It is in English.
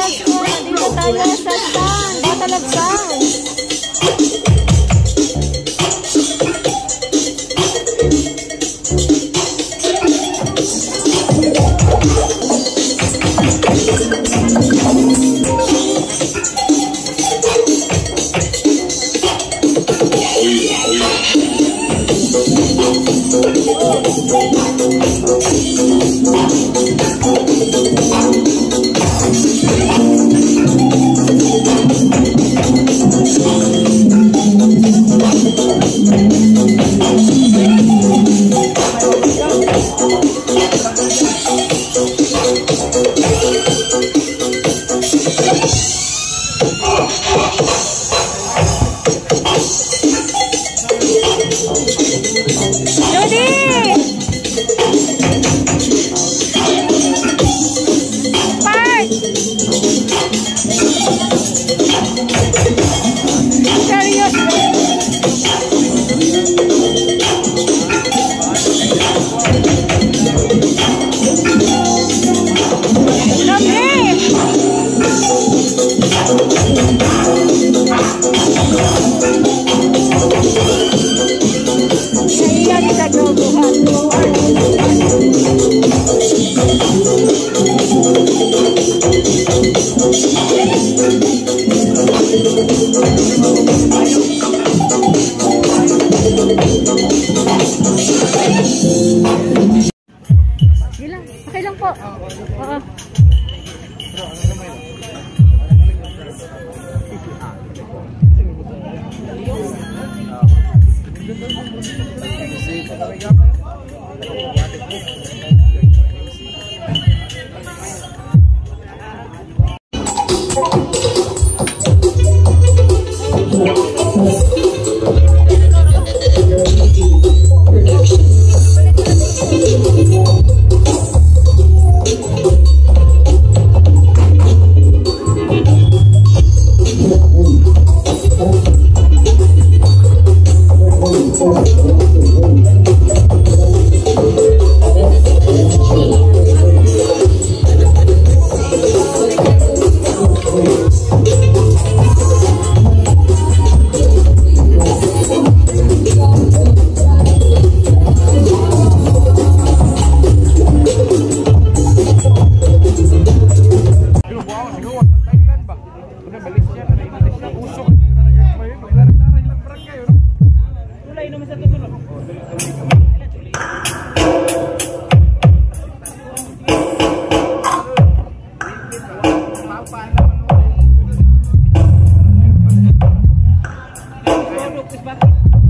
Let's go! Nandito tayo sa stand! Batalagsan! Nahiya ni Paano? bater.